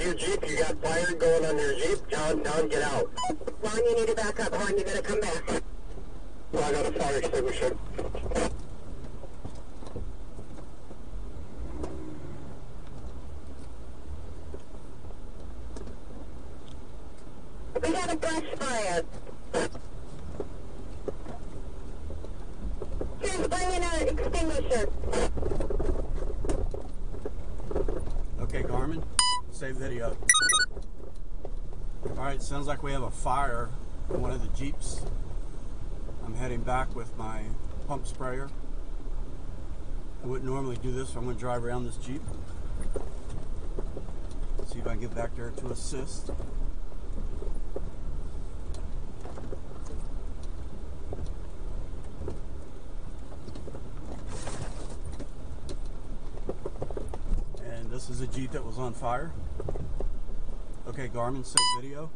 out of your Jeep. You got fire going on your Jeep. John, John, get out. Ron, you need to back up. Ron, you gotta come back. Well, I got a fire extinguisher. We got a brush fire. Here's bringing an extinguisher. Okay, Garmin, video. All right, sounds like we have a fire in one of the Jeeps. I'm heading back with my pump sprayer. I wouldn't normally do this, so I'm gonna drive around this Jeep. See if I can get back there to assist. This is a Jeep that was on fire. Okay, Garmin, save video.